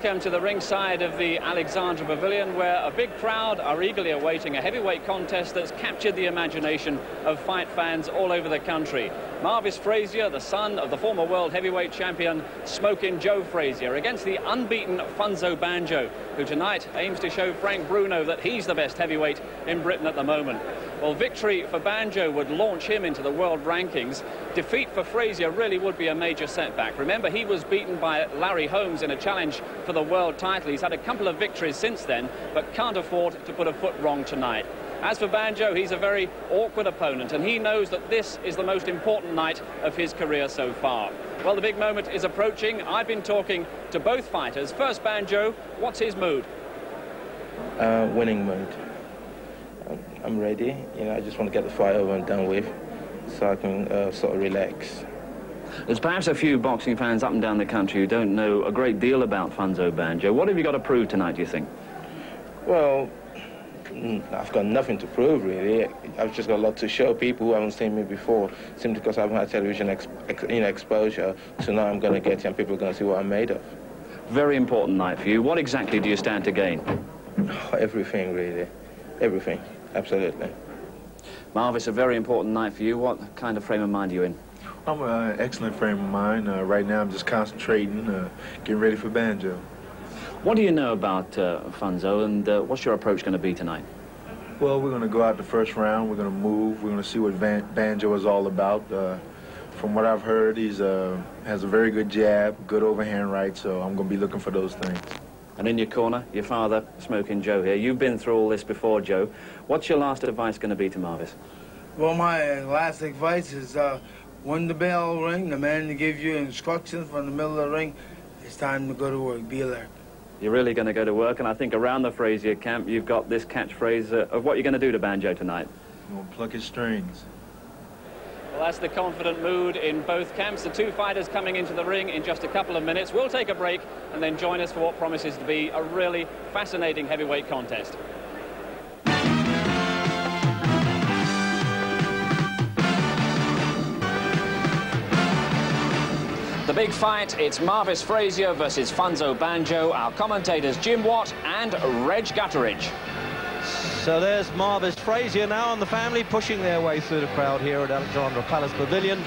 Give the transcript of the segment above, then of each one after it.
Welcome to the ringside of the Alexandra Pavilion, where a big crowd are eagerly awaiting a heavyweight contest that's captured the imagination of fight fans all over the country. Marvis Frazier, the son of the former world heavyweight champion Smoking Joe Frazier, against the unbeaten Funso Banjo, who tonight aims to show Frank Bruno that he's the best heavyweight in Britain at the moment. Well, victory for Banjo would launch him into the world rankings. Defeat for Frazier really would be a major setback. Remember, he was beaten by Larry Holmes in a challenge for the world title. He's had a couple of victories since then, but can't afford to put a foot wrong tonight. As for Banjo, he's a very awkward opponent, and he knows that this is the most important night of his career so far. Well, the big moment is approaching. I've been talking to both fighters. First, Banjo, what's his mood? Uh, winning mood. I'm ready. You know, I just want to get the fight over and done with so I can uh, sort of relax. There's perhaps a few boxing fans up and down the country who don't know a great deal about Funso Banjo. What have you got to prove tonight, do you think? Well, mm, I've got nothing to prove, really. I've just got a lot to show people who haven't seen me before, simply because I haven't had television ex ex you know, exposure. So now I'm going to get it and people are going to see what I'm made of. Very important night for you. What exactly do you stand to gain? Everything, really. Everything. Absolutely. Marv, it's a very important night for you. What kind of frame of mind are you in? I'm in an excellent frame of mind. Uh, right now I'm just concentrating, uh, getting ready for Banjo. What do you know about uh, Funso and uh, what's your approach going to be tonight? Well, we're going to go out the first round. We're going to move. We're going to see what Van Banjo is all about. Uh, from what I've heard, he's uh, has a very good jab, good overhand right, so I'm going to be looking for those things. And in your corner, your father, Smoking Joe here. You've been through all this before, Joe. What's your last advice going to be to Marvis? Well, my last advice is uh, when the bell ring, the man to give you instructions from the middle of the ring, it's time to go to work. Be alert. You're really going to go to work, and I think around the Frazier camp, you've got this catchphrase uh, of what you're going to do to Banjo tonight. I'm going to pluck his strings. Well, that's the confident mood in both camps. The two fighters coming into the ring in just a couple of minutes. We'll take a break and then join us for what promises to be a really fascinating heavyweight contest. The big fight, it's Marvis Frazier versus Funso Banjo. Our commentators Jim Watt and Reg Gutteridge. So there's Marvis Frazier now and the family pushing their way through the crowd here at Alexandra Palace Pavilion.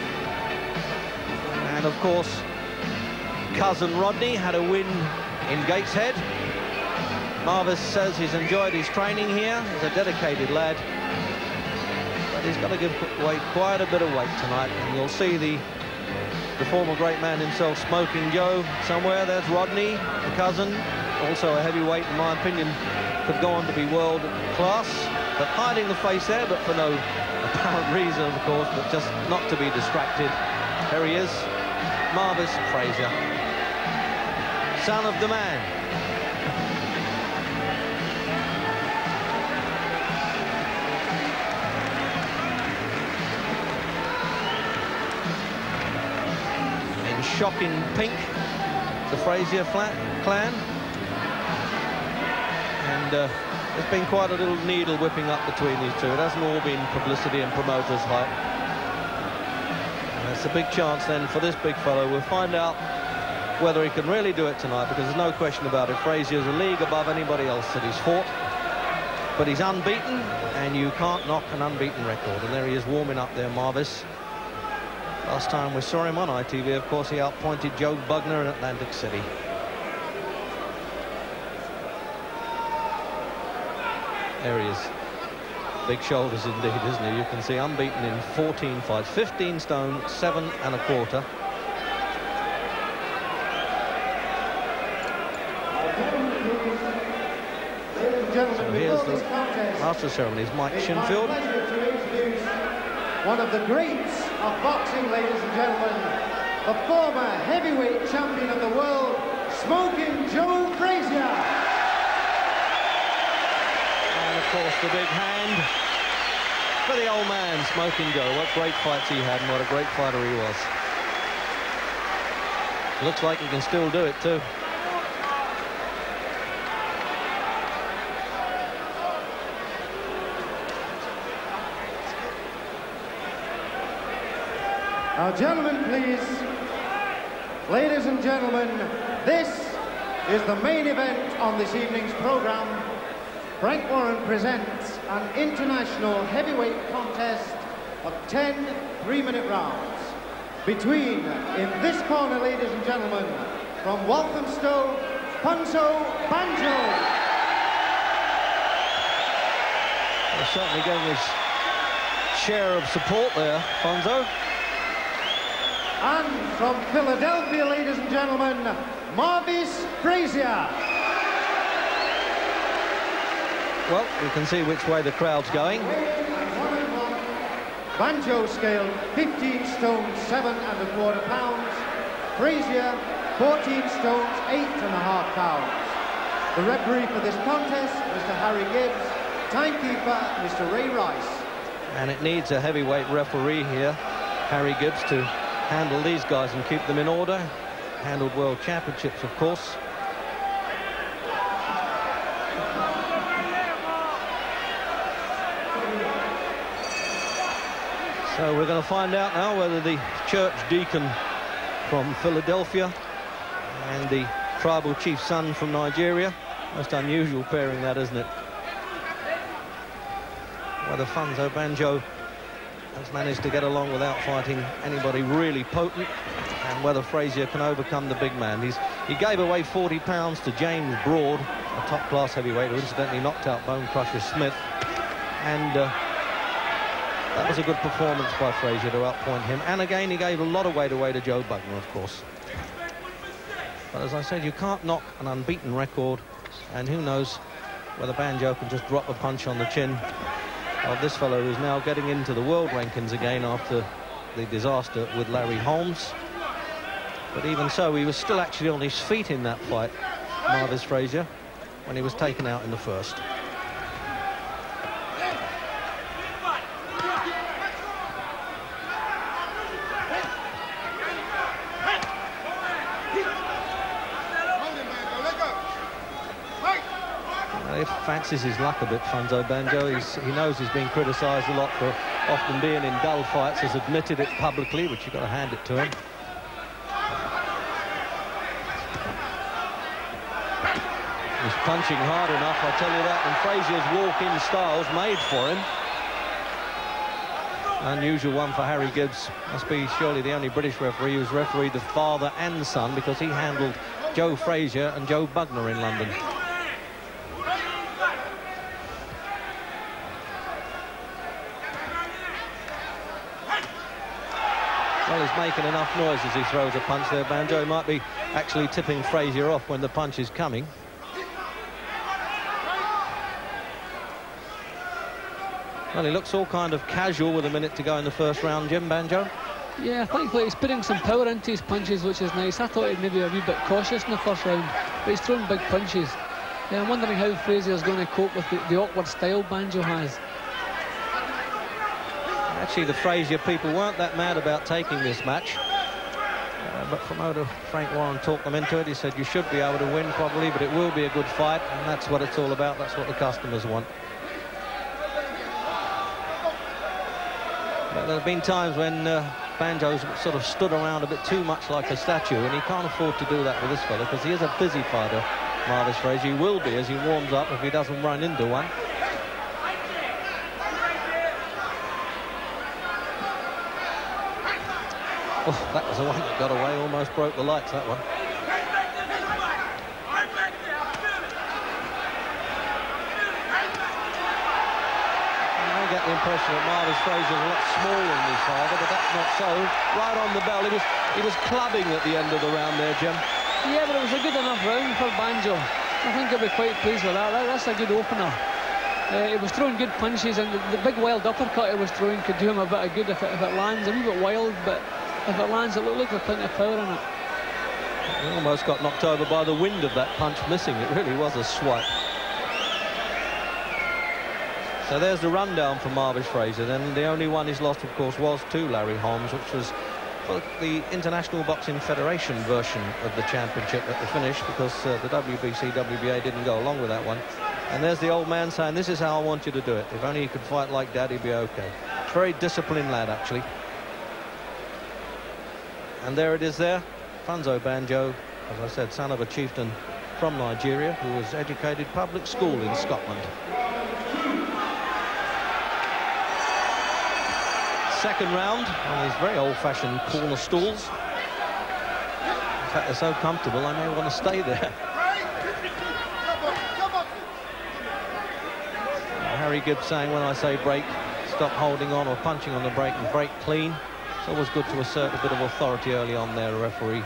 And of course, cousin Rodney had a win in Gateshead. Marvis says he's enjoyed his training here. He's a dedicated lad. But he's got to give weight quite a bit of weight tonight. And you'll see the, the former great man himself, Smoking Joe, somewhere. There's Rodney, the cousin, also a heavyweight, in my opinion, could go on to be world class, but hiding the face there, but for no apparent reason, of course, but just not to be distracted. There he is, Marvis Frazier, son of the man. In shocking pink, the Frazier flat clan and uh, there's been quite a little needle whipping up between these two. It hasn't all been publicity and promoters hype. And that's a big chance then for this big fellow. We'll find out whether he can really do it tonight because there's no question about it. Frazier's a league above anybody else that he's fought. But he's unbeaten, and you can't knock an unbeaten record. And there he is warming up there, Marvis. Last time we saw him on ITV, of course, he outpointed Joe Bugner in Atlantic City. There he is. Big shoulders indeed, isn't he? You can see unbeaten in 14 fights. 15 stone, 7 and a quarter. So here's the master ceremonies, Mike Shinfield. One of the greats of boxing, ladies and gentlemen, the former heavyweight champion of the world, Smoking Joe Frazier course, the big hand for the old man, Smoking Joe. What great fights he had and what a great fighter he was. Looks like he can still do it, too. Now, gentlemen, please. Ladies and gentlemen, this is the main event on this evening's program. Frank Warren presents an international heavyweight contest of 10 three-minute rounds between, in this corner, ladies and gentlemen, from Walthamstow, Funso Banjo. They're certainly getting his share of support there, Funso. And from Philadelphia, ladies and gentlemen, Marvis Frazier. Well, we can see which way the crowd's going. Banjo scale 15 stones 7 and a quarter pounds. Frazier 14 stones 8 and a half pounds. The referee for this contest, Mr. Harry Gibbs. Timekeeper, Mr. Ray Rice. And it needs a heavyweight referee here, Harry Gibbs, to handle these guys and keep them in order. Handled World Championships, of course. So we're going to find out now whether the church deacon from Philadelphia and the tribal chief's son from Nigeria, most unusual pairing that, isn't it? Whether Funso Banjo has managed to get along without fighting anybody really potent and whether Frazier can overcome the big man. He's, he gave away 40 pounds to James Broad, a top-class heavyweight who incidentally knocked out Bone Crusher Smith. And uh, that was a good performance by Frazier to outpoint him. And again, he gave a lot of weight away to Joe Bugner, of course. But as I said, you can't knock an unbeaten record. And who knows whether Banjo can just drop a punch on the chin of this fellow who's now getting into the world rankings again after the disaster with Larry Holmes. But even so, he was still actually on his feet in that fight, Marvis Frazier, when he was taken out in the first. he fancies his luck a bit, Funso Banjo. He's, he knows he's been criticised a lot for often being in dull fights, has admitted it publicly, which you've got to hand it to him. He's punching hard enough, I tell you that, and Frazier's walk-in style's made for him. Unusual one for Harry Gibbs. Must be surely the only British referee who's refereed the father and son because he handled Joe Frazier and Joe Bugner in London. He's making enough noise as he throws a punch there, Banjo. Might be actually tipping Frazier off when the punch is coming. Well, he looks all kind of casual with a minute to go in the first round, Jim Banjo. Yeah, like, he's putting some power into his punches, which is nice. I thought he'd maybe a wee bit cautious in the first round, but he's throwing big punches. Yeah, I'm wondering how Frazier's going to cope with the, the awkward style Banjo has. Actually, the Frazier people weren't that mad about taking this match. Uh, but promoter Frank Warren talked them into it. He said, you should be able to win probably, but it will be a good fight. And that's what it's all about. That's what the customers want. But there have been times when uh, Banjo's sort of stood around a bit too much like a statue, and he can't afford to do that with this fella because he is a busy fighter, Marvis Frazier. He will be as he warms up if he doesn't run into one. Oh, that was the one that got away, almost broke the lights, that one. I get the impression that Marvis Frazier is a lot smaller than his father, but that's not so. Right on the bell, he was, he was clubbing at the end of the round there, Jim. Yeah, but it was a good enough round for Banjo. I think he'll be quite pleased with that. that that's a good opener. Uh, he was throwing good punches, and the, the, big wild uppercut he was throwing could do him a bit of good if it, if it lands. A wee bit wild, but if it lands, it looked like plenty of power in it. He almost got knocked over by the wind of that punch missing. It really was a swipe. So there's the rundown from Marvis Frazier. Then the only one he's lost, of course, was to Larry Holmes, which was the International Boxing Federation version of the championship at the finish because uh, the WBC, WBA didn't go along with that one. And there's the old man saying, this is how I want you to do it. If only you could fight like Dad, he'd be okay. Very disciplined lad, actually. And there it is there. Funso Banjo, as I said, son of a chieftain from Nigeria, who was educated public school in Scotland. Second round on these very old-fashioned corner stools. In fact, they're so comfortable, I may want to stay there. Harry Gibbs saying when I say break, stop holding on or punching on the break and break clean. It's always good to assert a bit of authority early on there, referee.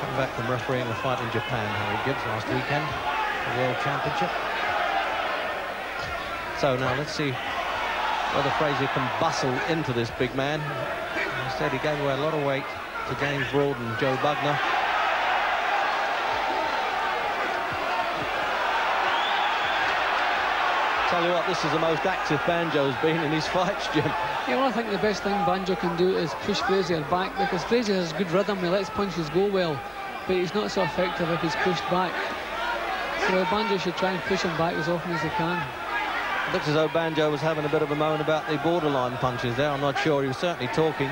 Coming back from refereeing a fight in Japan, Harry Gibbs, last weekend, the World Championship. So now let's see whether Frazier can bustle into this big man. Instead, he gave away a lot of weight to James Broad and Joe Bugner. Tell you what, this is the most active Banjo's been in his fights, Jim. Yeah, well, I think the best thing Banjo can do is push Frazier back because Frazier has good rhythm, he lets punches go well, but he's not so effective if he's pushed back. So Banjo should try and push him back as often as he can. Looks as though Banjo was having a bit of a moan about the borderline punches there. I'm not sure. He was certainly talking.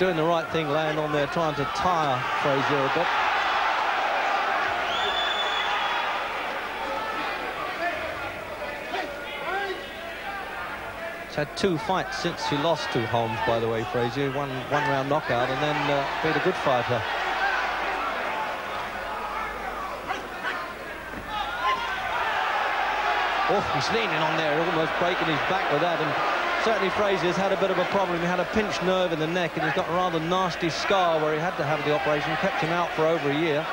Doing the right thing, laying on there, trying to tire Frazier a bit. He's had two fights since he lost to Holmes, by the way, Frazier. One one-round knockout and then uh, beat a good fighter. Oh, he's leaning on there, almost breaking his back with that. And certainly Frazier's had a bit of a problem. He had a pinched nerve in the neck and he's got a rather nasty scar where he had to have the operation, kept him out for over a year.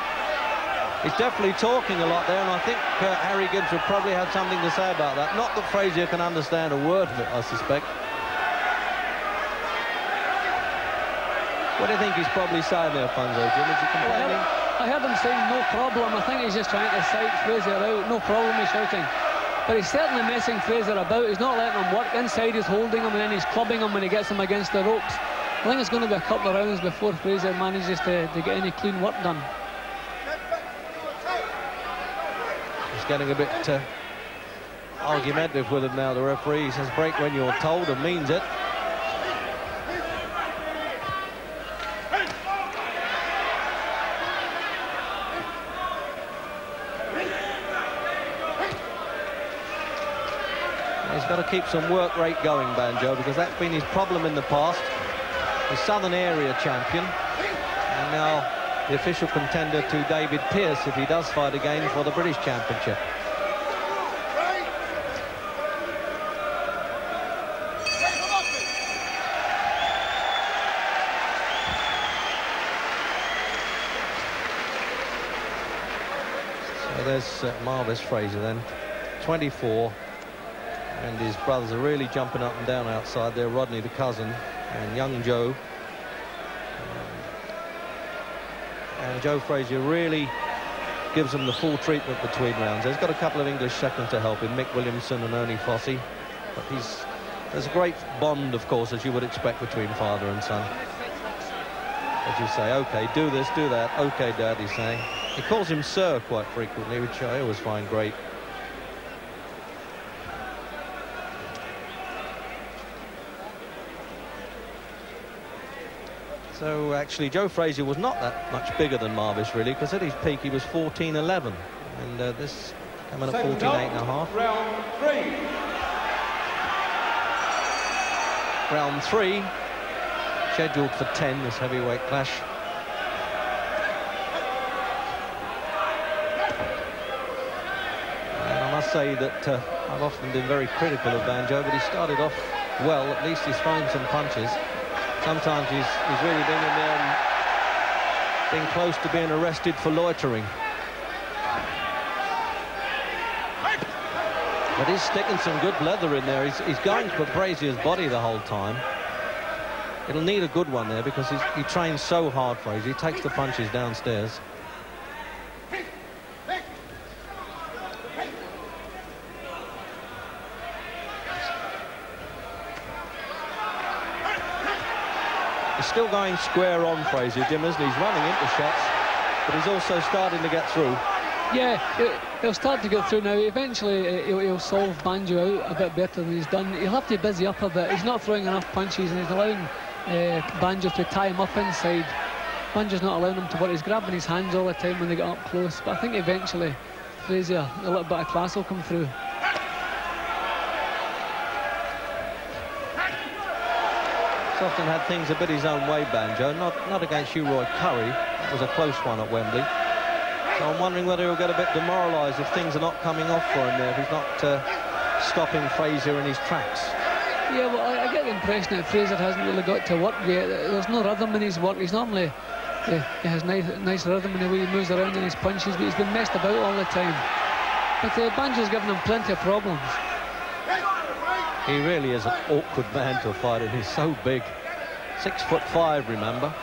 He's definitely talking a lot there, and I think uh, Harry Gibbs would probably have something to say about that. Not that Frazier can understand a word of it, I suspect. What do you think he's probably saying there, Funso? Jim? Is he complaining? I heard him saying no problem. I think he's just trying to sight Frazier out. No problem, he's shouting. But he's certainly messing Frazier about. He's not letting him work. Inside he's holding him and then he's clubbing him when he gets him against the ropes. I think it's going to be a couple of rounds before Frazier manages to, to get any clean work done. He's getting a bit uh, argumentative with him now, the referee. He says break when you're told and means it. Keep some work rate going, Banjo, because that's been his problem in the past. The Southern Area champion, and now the official contender to David Pearce if he does fight again for the British Championship. So there's uh, Marvis Frazier then, 24, and his brothers are really jumping up and down outside there. Rodney, the cousin, and young Joe. Um, and Joe Frazier really gives them the full treatment between rounds. He's got a couple of English seconds to help him, Mick Williamson and Ernie Fossey. But he's there's a great bond, of course, as you would expect between father and son. As you say, OK, do this, do that. OK, Dad, he's saying. He calls him Sir quite frequently, which I always find great. So actually, Joe Frazier was not that much bigger than Marvis, really, because at his peak he was 14-11. And uh, this coming at 14 8 and a half. Round three. Round three, scheduled for 10, this heavyweight clash. And I must say that uh, I've often been very critical of Banjo, but he started off well. At least he's thrown some punches. Sometimes he's, he's really been in there and been close to being arrested for loitering. But he's sticking some good leather in there. He's, he's going for Frazier's body the whole time. It'll need a good one there because he trains so hard, Frazier. He takes the punches downstairs. Still going square on Frazier isn't he? He's running into shots, but he's also starting to get through. Yeah, he'll start to get through now. Eventually, uh, he'll, he'll, solve Banjo out a bit better than he's done. He'll have to busy up a bit. He's not throwing enough punches and he's allowing uh, Banjo to tie him up inside. Banjo's not allowing him to work. He's grabbing his hands all the time when they get up close. But I think eventually, Frazier, a little bit of class will come through. He's often had things a bit his own way, Banjo. Not, not against you, Roy Curry. It was a close one at Wembley. So I'm wondering whether he'll get a bit demoralised if things are not coming off for him there, if he's not uh, stopping Frazier in his tracks. Yeah, well, I, I, get the impression that Frazier hasn't really got to work yet. There's no rhythm in his work. He's normally he has nice, nice rhythm in the way he moves around in his punches, but he's been messed about all the time. But uh, Banjo's given him plenty of problems. He really is an awkward man to fight, and he's so big. Six foot five, remember.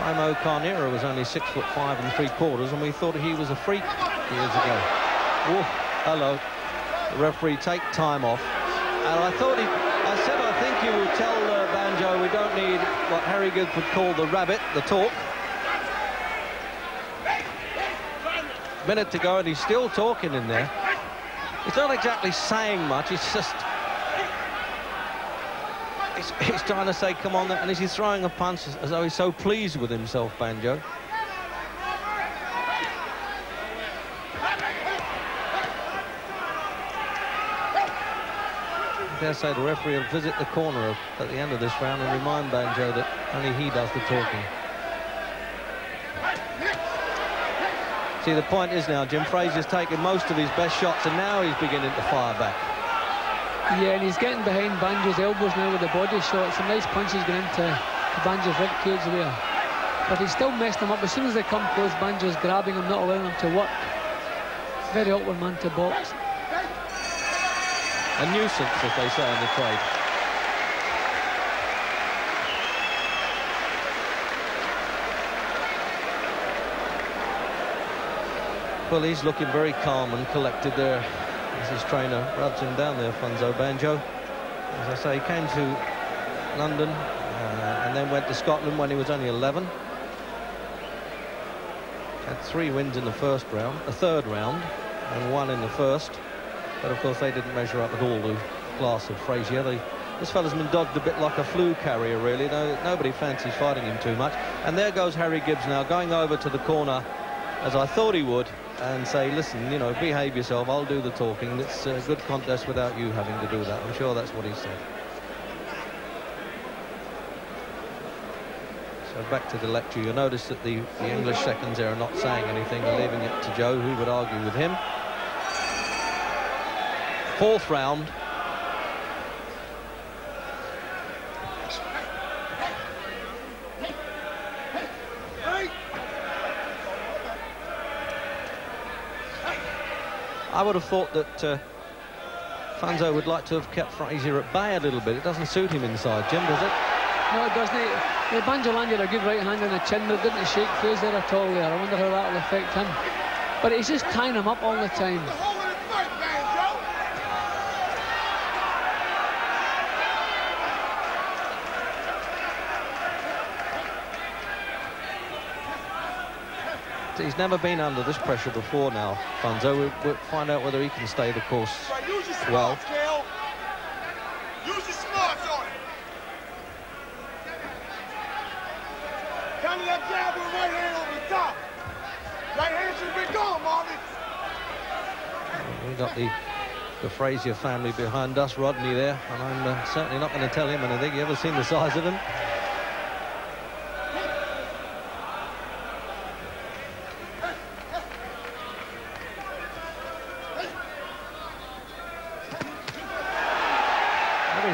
Primo Carnera was only six foot five and three quarters, and we thought he was a freak years ago. Oh, hello. The referee take time off. And I thought he, I said, I think you will tell uh, Banjo we don't need what Harry Good would call the rabbit, the talk. Minute to go, and he's still talking in there. He's not exactly saying much, it's just... He's trying to say, come on, and he's throwing a punch as, as though he's so pleased with himself, Banjo. I dare say the referee will visit the corner at the end of this round and remind Banjo that only he does the talking. See, the point is now, Jim Frazier's taken most of his best shots, and now he's beginning to fire back. Yeah, and he's getting behind Banjo's elbows now with the body shots. Some nice punches going into Banjo's rib cage there. But he's still messed them up. As soon as they come close, Banjo's grabbing him, not allowing him to work. Very awkward man to box. A nuisance, as they say in the trade. Well, he's looking very calm and collected there as his trainer rubs him down there, Funso Banjo. As I say, he came to London uh, and then went to Scotland when he was only 11. Had three wins in the first round, a third round, and one in the first. But of course, they didn't measure up at all to class of Frazier. They, this fellow's been dogged a bit like a flu carrier, really. No, nobody fancies fighting him too much. And there goes Harry Gibbs now, going over to the corner, as I thought he would, and say, listen, you know, behave yourself, I'll do the talking. It's a good contest without you having to do that. I'm sure that's what he said. So back to the lecture. You'll notice that the, the English seconds there are not saying anything. They're leaving it to Joe, who would argue with him. Fourth round. I would have thought that uh, Funso would like to have kept Frazier at bay a little bit. It doesn't suit him inside, Jim, does it? No, it doesn't. The Banjo landed a good right hand on the chin, but didn't shake Frazier at all there. I wonder how that will affect him. But he's just tying him up all the time. He's never been under this pressure before now, Funso. We'll, we'll find out whether he can stay the course well. Use your smarts on it. Kind of that jab with right hand over the top. Right hand should have been gone, Marvin. We got the the Frazier family behind us, Rodney there, and I'm uh, certainly not going to tell him anything. You ever seen the size of him?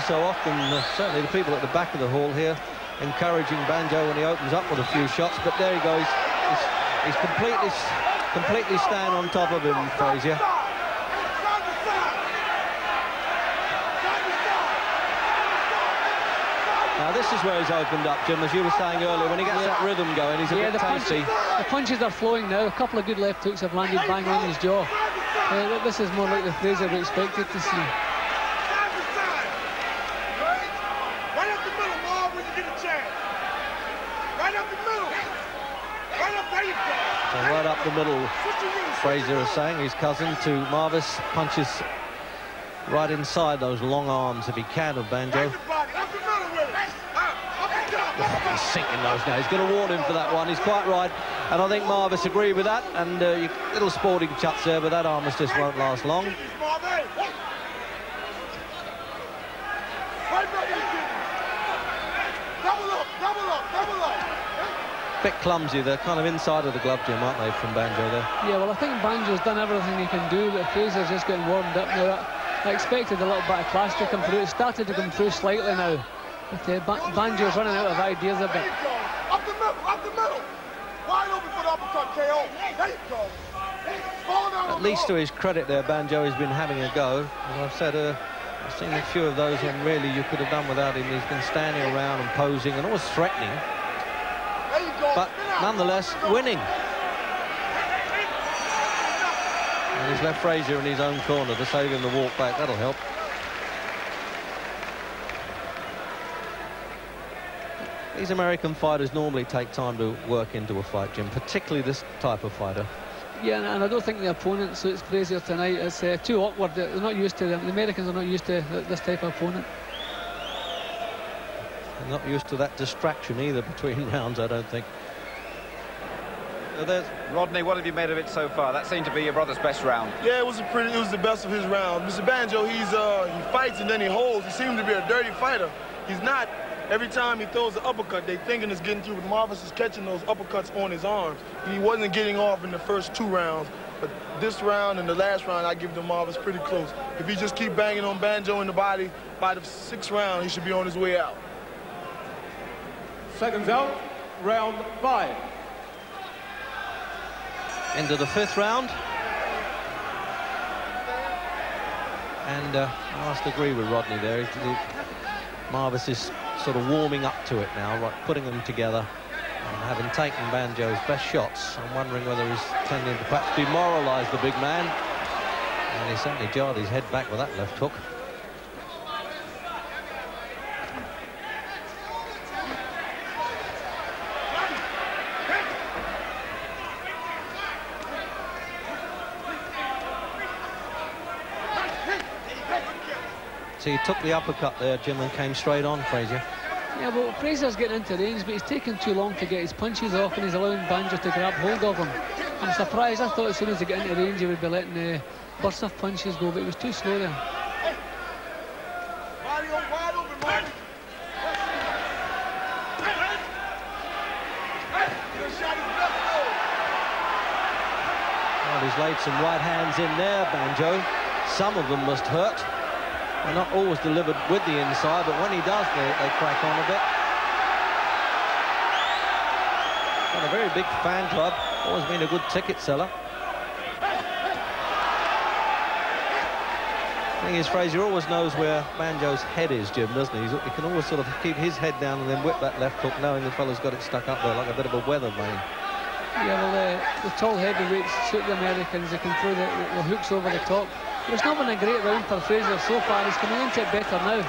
So often, uh, certainly the people at the back of the hall here, encouraging Banjo when he opens up with a few shots. But there he goes. He's, he's completely, completely staying on top of him, Frazier. Now this is where he's opened up, Jim, as you were saying earlier. When he gets yeah. that rhythm going, he's a yeah, bit the tasty. Punches, the punches are flowing now. A couple of good left hooks have landed bang on his jaw. Uh, this is more like the Frazier we expected to see. So right up the middle, Frazier is saying, his cousin to Marvis, punches right inside those long arms, if he can, of Banjo. He's sinking those now. He's going to warn him for that one. He's quite right. And I think Marvis agreed with that. And uh, little sporting chuts there, but that armistice won't last long. Bit clumsy. They're kind of inside of the glove, Jim, aren't they, from Banjo there? Yeah, well, I think Banjo's done everything he can do, but Frazier's just getting warmed up now. I expected a little bit of class to come through. It started to come through slightly now. But uh, ba Banjo's running out of ideas a bit. Up the middle, up the middle. Wide open for the uppercut, KO. There you go. At least to his credit there, Banjo has been having a go. As I've said, uh, I've seen a few of those and really you could have done without him. He's been standing around and posing and always threatening. But nonetheless, winning. And he's left Frazier in his own corner to save him the walk back. That'll help. These American fighters normally take time to work into a fight, Jim, particularly this type of fighter. Yeah, and, I don't think the opponent suits Frazier tonight. It's uh, too awkward. They're not used to them. The Americans are not used to this type of opponent. They're not used to that distraction either between rounds, I don't think. there's Rodney. What have you made of it so far? That seemed to be your brother's best round. Yeah, it was a pretty. It was the best of his round. Mr. Banjo, he's uh, he fights and then he holds. He seems to be a dirty fighter. He's not. Every time he throws the uppercut, they thinking it's getting through, but Marvis is catching those uppercuts on his arms. He wasn't getting off in the first two rounds, but this round and the last round, I give the Marvis pretty close. If he just keep banging on Banjo in the body, by the sixth round, he should be on his way out. Seconds out, round five. Into the fifth round. And uh, I must agree with Rodney there. Marvis is sort of warming up to it now, right, putting them together. And having taken Banjo's best shots, I'm wondering whether he's tending to perhaps demoralise the big man. And he certainly jarred his head back with that left hook. So he took the uppercut there, Jim, and came straight on Frazier. Yeah, well, Frazier's getting into range, but he's taking too long to get his punches off, and he's allowing Banjo to grab hold of him. I'm surprised. I thought as soon as he got into range, he would be letting the uh, bursts of punches go, but he was too slow there. Well, he's laid some right hands in there, Banjo. Some of them must hurt. They're not always delivered with the inside, but when he does, they, they crack on a bit. Got a very big fan club, always been a good ticket seller. thing is, Frazier always knows where Banjo's head is, Jim, doesn't he? He can always sort of keep his head down and then whip that left hook, knowing the fellow's got it stuck up there like a bit of a weather vane. Yeah, well, uh, the tall heavyweights suit the Americans. They can throw the, the hooks over the top. It's not been a great round for Frazier so far. He's coming into it better now. He's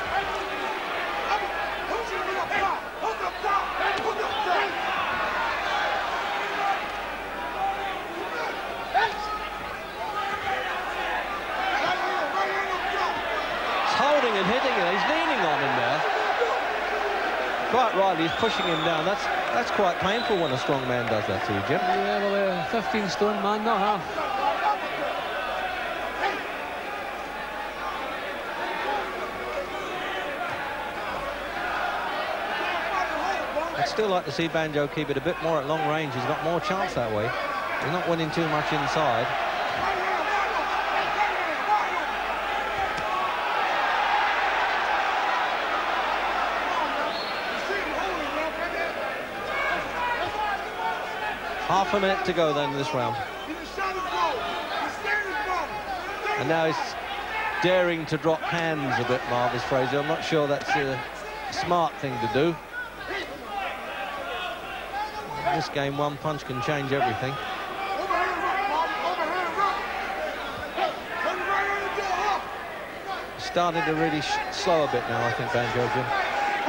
holding and hitting it. He's leaning on him there. Quite right, he's pushing him down. That's that's quite painful when a strong man does that to you, Jim. Yeah, well, a 15 stone man, not half. Still like to see Banjo keep it a bit more at long range. He's got more chance that way. He's not winning too much inside. Half a minute to go then in this round. And now he's daring to drop hands a bit, Marvis Frazier. I'm not sure that's a smart thing to do this game, one punch can change everything. Started to really slow a bit now, I think, Banjo.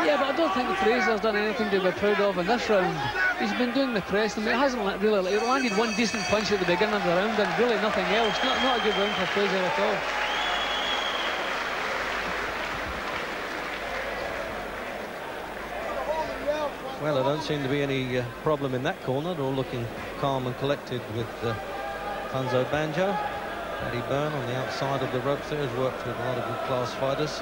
Yeah, but I don't think Frazier's done anything to be proud of in this round. He's been doing the press, and it hasn't really. Landed one decent punch at the beginning of the round, and really nothing else. Not, not a good round for Frazier at all. Well, there don't seem to be any uh, problem in that corner. They're all looking calm and collected with uh, Funso Banjo. Eddie Byrne on the outside of the ropes there has worked with a lot of good class fighters.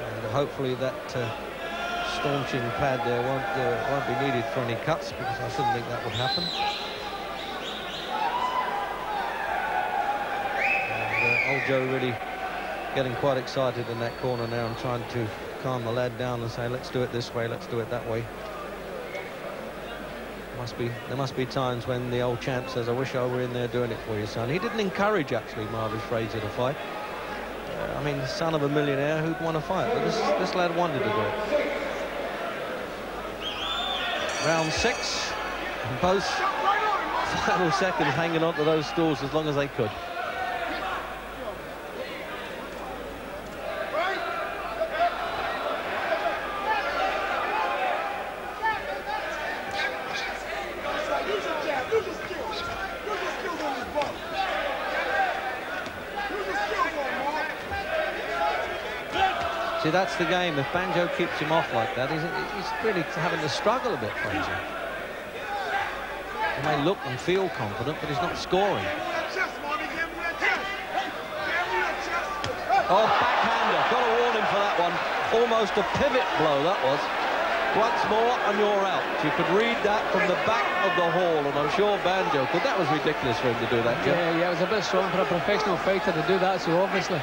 And hopefully that uh, staunching pad there won't, uh, won't be needed for any cuts because I shouldn't think that would happen. And uh, old Joe really getting quite excited in that corner now and trying to calm the lad down and say, let's do it this way, let's do it that way. Must be There must be times when the old champ says, I wish I were in there doing it for you, son. He didn't encourage, actually, Marvis Frazier to fight. Uh, I mean, son of a millionaire, who'd want to fight? But this, this lad wanted to do it. Round six, both final seconds hanging on to those stools as long as they could. That's the game. If Banjo keeps him off like that, he's, he's really having to struggle a bit, Frazier. He may look and feel confident, but he's not scoring. Oh, backhander. Got to warn him for that one. Almost a pivot blow, that was. Once more, and you're out. You could read that from the back of the hall, and I'm sure Banjo could. That was ridiculous for him to do that. Yeah, yeah, it was a bit strong for a professional fighter to do that so obviously.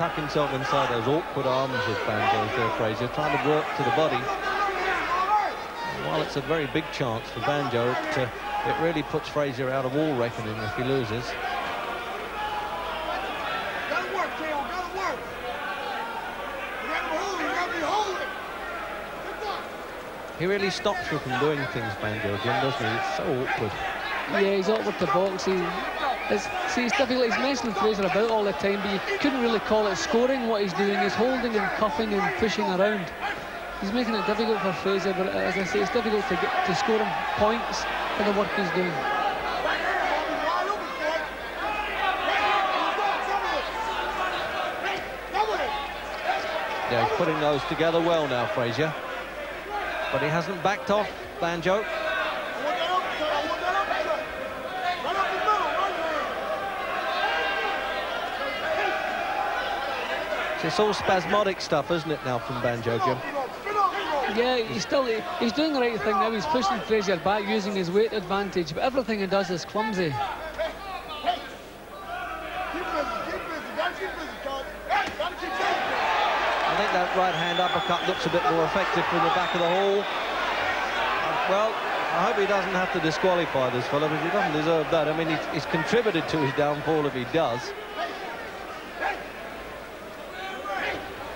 Tuck himself inside those awkward arms of Banjo there, Frazier, trying to work to the body. And while it's a very big chance for Banjo, it, uh, it really puts Frazier out of all reckoning if he loses. He really stops you from doing things, Banjo, Jim, doesn't he? It's so awkward. Yeah, he's awkward to box. He, it's, see, it's difficult. He's mentioning Frazier about all the time, but you couldn't really call it scoring what he's doing. He's holding and cuffing and pushing around. He's making it difficult for Frazier, but as I say, it's difficult to get to score him points for the work he's doing. Yeah, he's putting those together well now, Frazier. But he hasn't backed off, Banjo. It's all spasmodic stuff, isn't it, now from Banjo, Jim? Yeah, he's still he's doing the right thing now. He's pushing Frazier back using his weight advantage, but everything he does is clumsy. I think that right hand uppercut looks a bit more effective from the back of the hall. Well, I hope he doesn't have to disqualify this fellow because he doesn't deserve that. I mean, he's, he's contributed to his downfall if he does.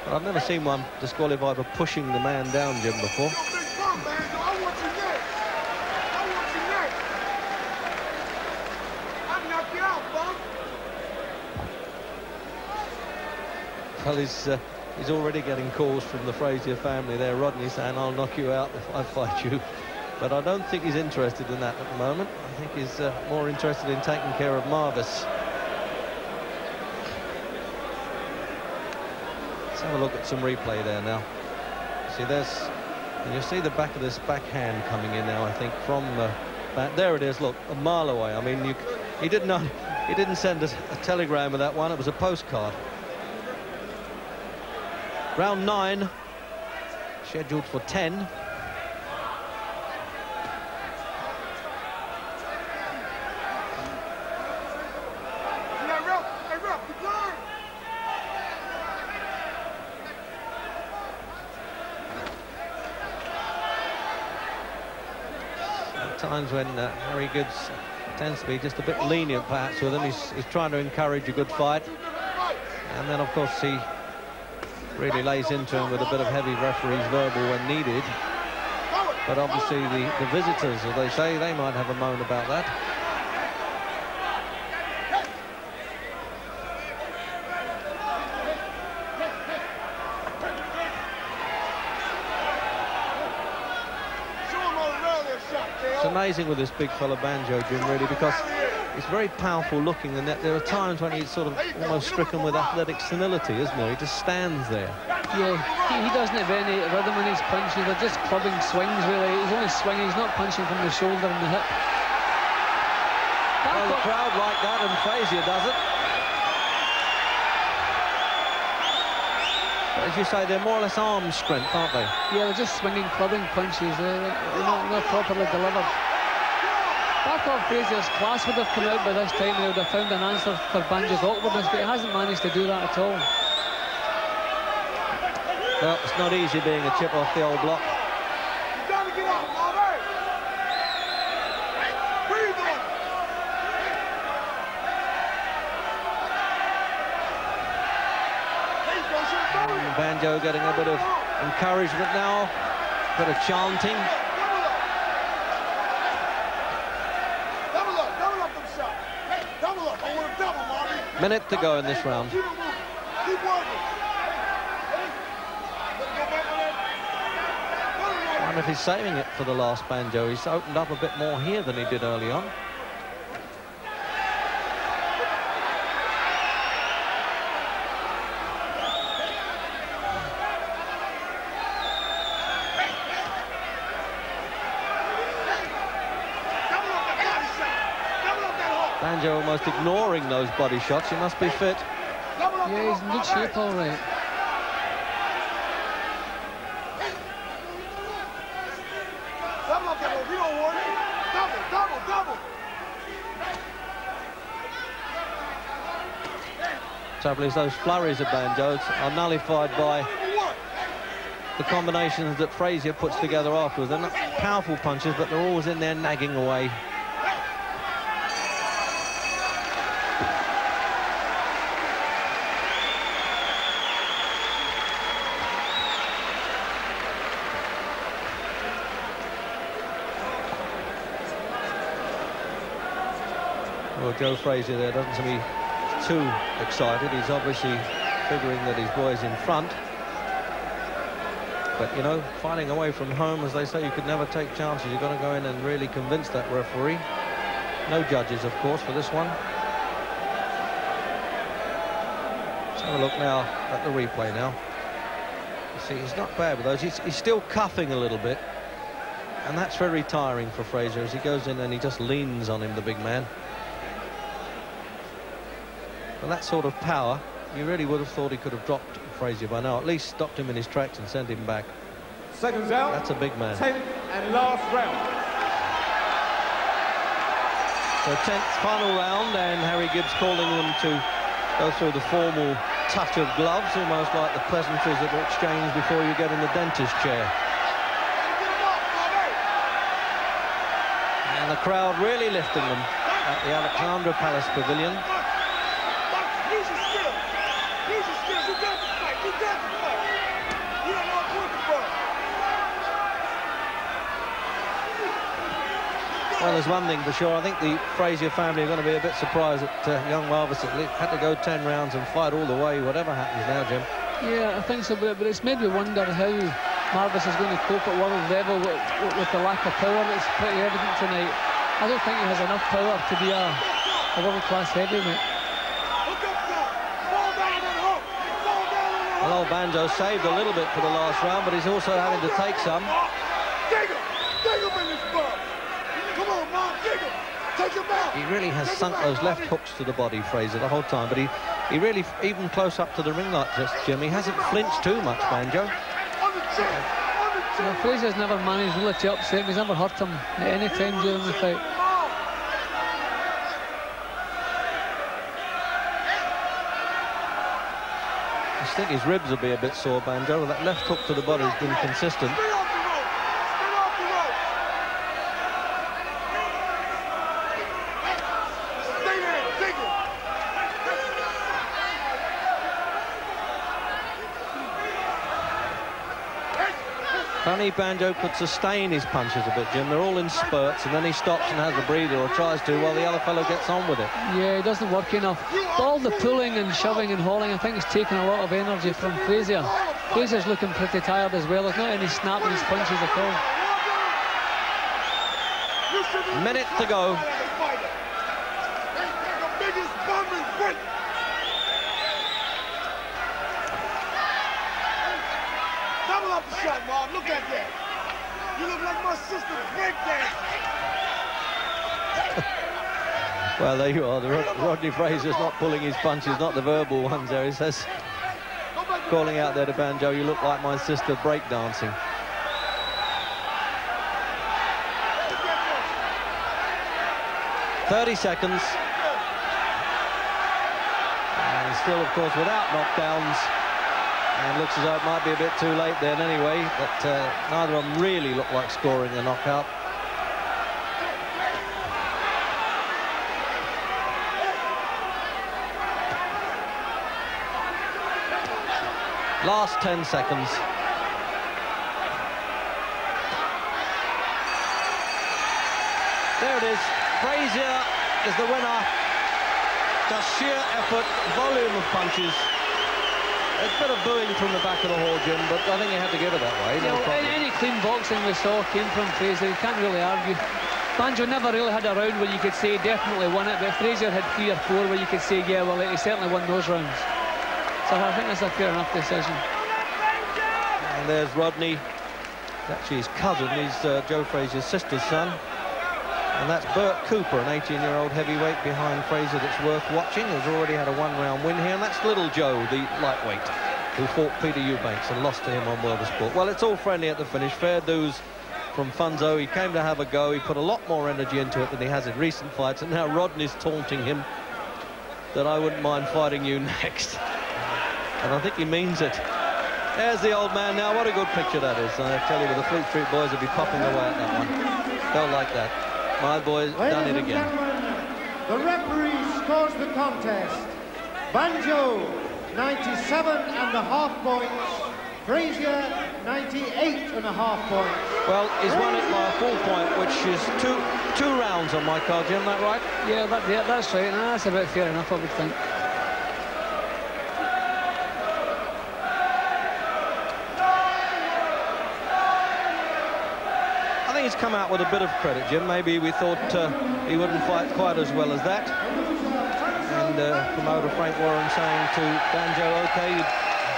I've never seen one disqualified for pushing the man down, Jim, before. Well, he's, uh, he's already getting calls from the Frazier family there. Rodney saying, I'll knock you out if I fight you. But I don't think he's interested in that at the moment. I think he's uh, more interested in taking care of Marvis. Have a look at some replay there now. See, there's, and you see the back of this backhand coming in now, I think, from the... back. There it is, look, a mile away. I mean, you, he did not, he didn't send a, a telegram with that one, it was a postcard. Round nine, scheduled for 10. At times when uh, Harry Gibbs tends to be just a bit lenient perhaps with him. He's, he's trying to encourage a good fight. And then, of course, he really lays into him with a bit of heavy referee's verbal when needed. But obviously the, the visitors, as they say, they might have a moan about that. It's amazing with this big fella Banjo, Jim, really, because he's very powerful looking, and that there are times when he's sort of almost stricken with athletic senility, isn't he? He just stands there. Yeah, he, he doesn't have any rhythm in his punches. They're just clubbing swings, really. He's only swinging. He's not punching from the shoulder and the hip. Well, the crowd like that, and Frazier does it. As you say, they're more or less arm strength, aren't they? Yeah, they're just swinging, clubbing punches. They're, they're not, not properly delivered. I thought Frazier's class would have come out by this time. He would have found an answer for Banjo's awkwardness, but he hasn't managed to do that at all. Well, it's not easy being a chip off the old block. Banjo getting a bit of encouragement now, a bit of chanting. Minute to go in this round. I wonder if he's saving it for the last banjo. He's opened up a bit more here than he did early on. Banjo almost ignoring those body shots. He must be fit. Yeah, he's in good shape all right. Trouble is those flurries of banjos are nullified by the combinations that Frazier puts together afterwards. They're not powerful punches, but they're always in there nagging away. Well, Joe Frazier there doesn't seem to be too excited. He's obviously figuring that his boy's in front. But, you know, fighting away from home, as they say, you could never take chances. You've got to go in and really convince that referee. No judges, of course, for this one. Let's have a look now at the replay now. You see, he's not bad with those. He's, he's still cuffing a little bit. And that's very tiring for Frazier as he goes in and he just leans on him, the big man. But that sort of power, you really would have thought he could have dropped Frazier by now. At least stopped him in his tracks and sent him back. Seconds out. That's a big man. Tenth and last round. So tenth final round, and Harry Gibbs calling them to go through the formal touch of gloves, almost like the pleasantries that are exchanged before you get in the dentist chair. And the crowd really lifting them at the Alexandra Palace Pavilion. Well, there's one thing for sure. I think the Frazier family are going to be a bit surprised that uh, young Marvis had to go 10 rounds and fight all the way, whatever happens now, Jim. Yeah, I think so, but, it's made me wonder how Marvis is going to cope at world level with, with the lack of power that's pretty evident tonight. I don't think he has enough power to be a, a world-class heavyweight. Well, old Banjo saved a little bit for the last round, but he's also having to take some. He really has sunk those left hooks to the body, Frazier, the whole time. But he, he really, even close up to the ring like this, Jim, he hasn't flinched too much, Banjo. Yeah, Frazier's never managed really to upset him. He's never hurt him at any time during the fight. I think his ribs will be a bit sore, Banjo. That left hook to the body has been consistent. Banjo could sustain his punches a bit, Jim. They're all in spurts, and then he stops and has a breather or tries to while the other fellow gets on with it. Yeah, it doesn't work enough. All the pulling and shoving and hauling, I think, is taking a lot of energy from Frazier. Frazier's looking pretty tired as well. There's not any snap in his punches at all. Minute to go. Double up the shot, Mom. Look at that. You look like my sister. Well, there you are. The Rod Rodney Frazier's not pulling his punches, not the verbal ones there. He says, calling out there to Banjo, you look like my sister breakdancing. Thirty seconds. And still, of course, without knockdowns. And looks as though it might be a bit too late then anyway, but uh, neither of them really look like scoring the knockout. Last 10 seconds. There it is. Frazier is the winner. Just sheer effort, volume of punches. A bit of booing from the back of the hall, Jim, but I think he had to give it that way. Yeah, No well, any, any clean boxing we saw came from Frazier. You can't really argue. Banjo never really had a round where you could say he definitely won it, but Frazier had three or four where you could say, yeah, well, he certainly won those rounds. So I think that's a fair enough decision. And there's Rodney. Actually, his cousin. He's uh, Joe Frazier's sister's son. And that's Bert Cooper, an 18-year-old heavyweight behind Frazier that's worth watching. Has already had a one-round win here. And that's Little Joe, the lightweight, who fought Peter Eubanks and lost to him on World of Sport. Well, it's all friendly at the finish. Fair dues from Funso. He came to have a go. He put a lot more energy into it than he has in recent fights. And now Rodney's taunting him that I wouldn't mind fighting you next. And I think he means it. There's the old man now. What a good picture that is. I tell you, the Fleet Street boys would be popping away at that one. They'll like that. My boy's done it Ladies and again. gentlemen, the referee scores the contest. Banjo, 97 and a half points. Frazier, 98 and a half points. Well, he's won it by a full point, which is two two rounds on my card, Jim, that right? Yeah, that, yeah that's right. and that's about fair enough, I would think. He's come out with a bit of credit, Jim. Maybe we thought uh, he wouldn't fight quite as well as that. And uh, promoter Frank Warren saying to Banjo, OK, you,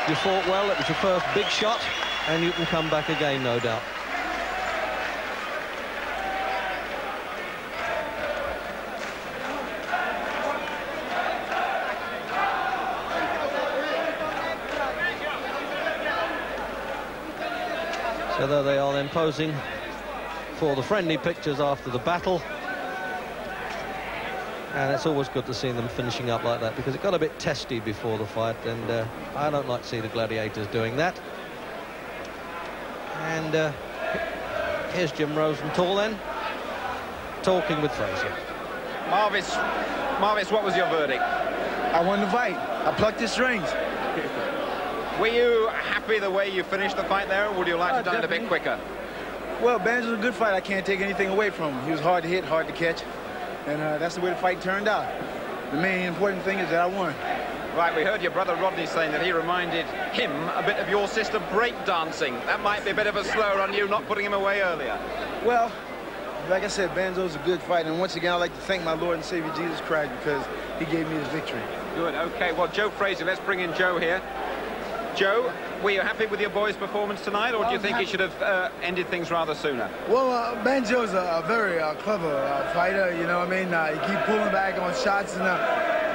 you fought well, it was your first big shot, and you can come back again, no doubt. So there they are then posing for the friendly pictures after the battle. And it's always good to see them finishing up like that because it got a bit testy before the fight and uh, I don't like to see the gladiators doing that. And uh, here's Jim Rosenthal then, talking with Frazier. Marvis, Marvis, what was your verdict? I won the fight. I plucked his strings. Were you happy the way you finished the fight there, or would you like to Oh, have done it a bit quicker? Well, Banjo's a good fight. I can't take anything away from him. He was hard to hit, hard to catch. And uh, that's the way the fight turned out. The main important thing is that I won. Right, we heard your brother Rodney saying that he reminded him a bit of your sister breakdancing. That might be a bit of a slur on you not putting him away earlier. Well, like I said, Banjo's a good fight. And once again, I'd like to thank my Lord and Savior Jesus Christ because he gave me the victory. Good, okay. Well, Joe Frazier, let's bring in Joe here. Joe, were you happy with your boy's performance tonight, or do you think he should have uh, ended things rather sooner? Well, uh, Banjo's a, a very uh, clever uh, fighter. You know what I mean? Uh, he keep pulling back on shots, and uh,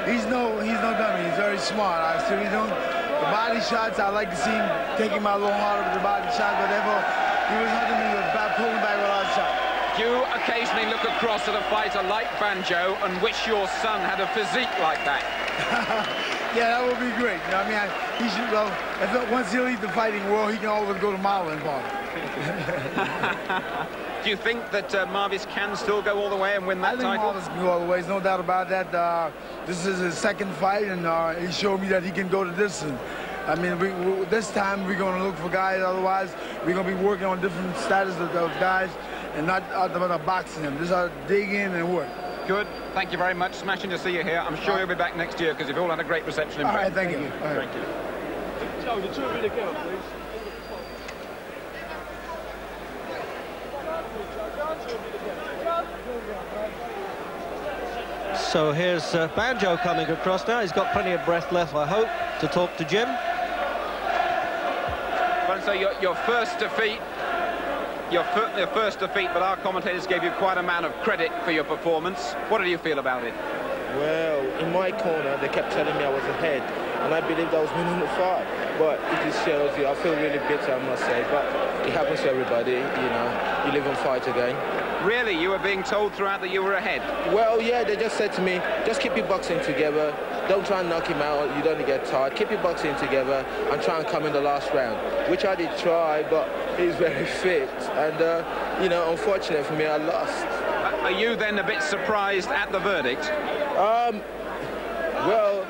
he's no he's no dummy. He's very smart. I see what he's doing. The body shots, I like to see him taking my little harder with the body shot, but therefore he was hunting me with back, pulling back with a lot of shots. Do you occasionally look across at a fighter like Banjo and wish your son had a physique like that? Yeah, that would be great. You know I mean? I, he should, well, if, once he leaves the fighting world, he can always go to modeling part. Do you think that uh, Marvis can still go all the way and win that I think title? Marvis can go all the ways, no doubt about that. Uh, this is his second fight, and uh, he showed me that he can go the distance. I mean, we, we, this time we're going to look for guys. Otherwise, we're going to be working on different status of those guys and not out about boxing them. Just out dig in and work. Good. Thank you very much. Smashing to see you here. I'm sure you'll be back next year because you've all had a great reception in All right, Britain. thank, you. All right. Thank you. Joe, the two of you together, please. So here's uh, Banjo coming across now. He's got plenty of breath left, I hope, to talk to Jim. Well, so your, your first defeat, your, your first defeat, but our commentators gave you quite a amount of credit for your performance. What did you feel about it? Well, in my corner, they kept telling me I was ahead, and I believed I was winning the fight. But it just shows you, I feel really bitter, I must say. But it happens to everybody, you know. You live and fight again. Really, you were being told throughout that you were ahead. Well, yeah, they just said to me, just keep your boxing together. Don't try and knock him out. You don't get tired. Keep your boxing together and try and come in the last round, which I did try, but he's very fit. And, uh, you know, unfortunate for me, I lost. Are you then a bit surprised at the verdict? Um, well,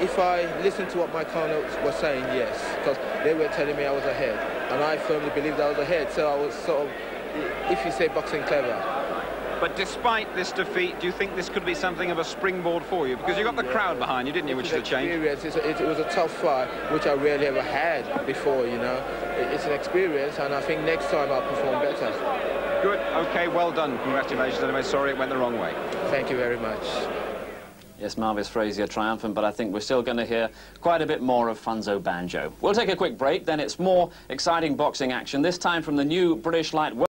if I listen to what my corners were saying, yes, because they were telling me I was ahead, and I firmly believed I was ahead. So I was sort of, if you say boxing clever, But despite this defeat, do you think this could be something of a springboard for you? Because you got the crowd behind you, didn't you, which is a change. experience. It's a, it, it was a tough fight, which I rarely ever had before. You know, It- it's an experience, and I think next time I'll perform better. Good. Okay, well done. Congratulations. Anyway, sorry it went the wrong way. Thank you very much. Yes, Marvis Frazier triumphant, but I think we're still going to hear quite a bit more of Funso Banjo. We'll take a quick break, then it's more exciting boxing action, this time from the new British light